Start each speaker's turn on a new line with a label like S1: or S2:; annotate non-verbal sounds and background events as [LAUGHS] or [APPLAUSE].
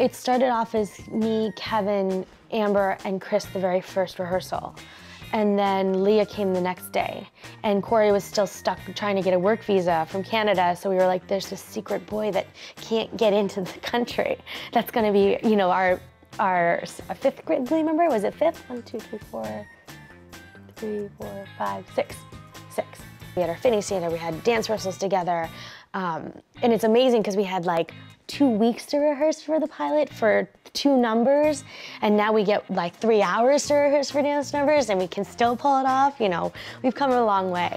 S1: It started off as me, Kevin, Amber, and Chris the very first rehearsal. And then Lea came the next day. And Cory was still stuck trying to get a work visa from Canada. So we were like, there's this secret boy that can't get into the [LAUGHS] country. That's gonna be, you know, our our, fifth grade glee member. Was it fifth? One, two, three, four, three, four, five, six. Six. We had our fitness theater, we had dance rehearsals together. Um, and it's amazing because we had like two weeks to rehearse for the pilot for two numbers, and now we get like three hours to rehearse for dance numbers, and we can still pull it off. You know, we've come a long way.